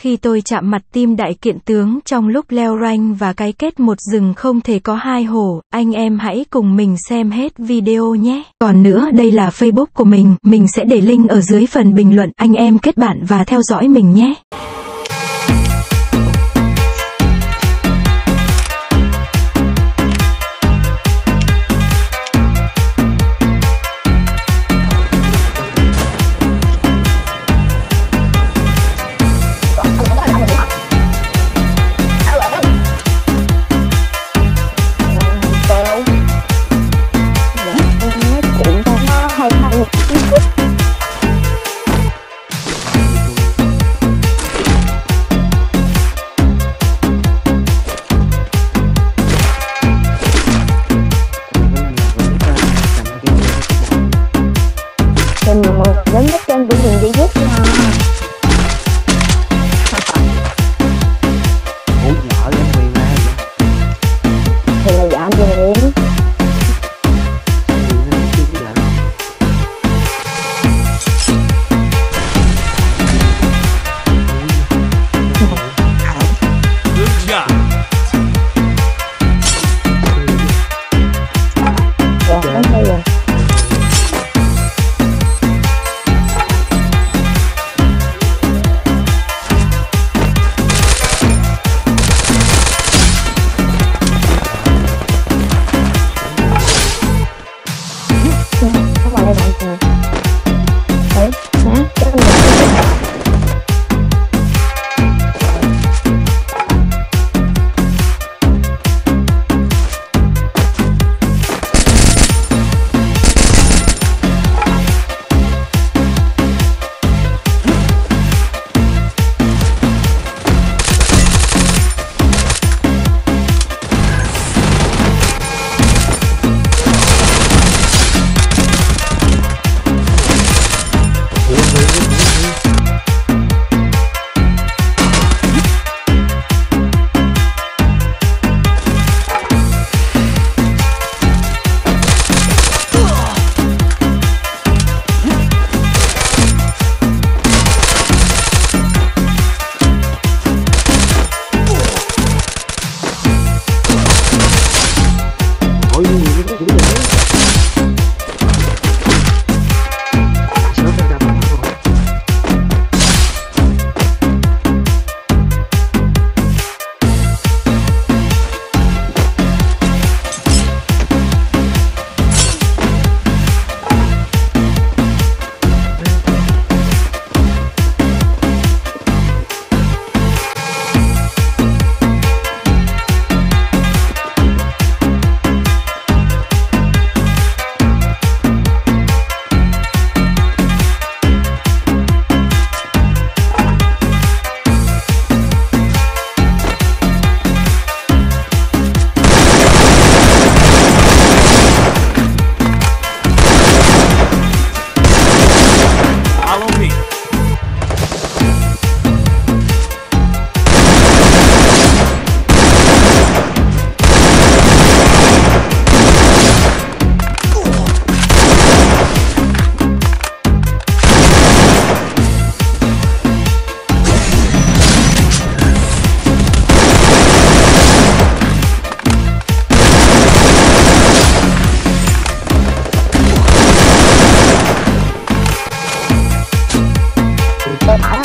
Khi tôi chạm mặt tim đại kiện tướng trong lúc leo ranh và cái kết một rừng không thể có hai hổ, anh em hãy cùng mình xem hết video nhé. Còn nữa đây là Facebook của mình, mình sẽ để link ở dưới phần bình luận, anh em kết bạn và theo dõi mình nhé. Bye.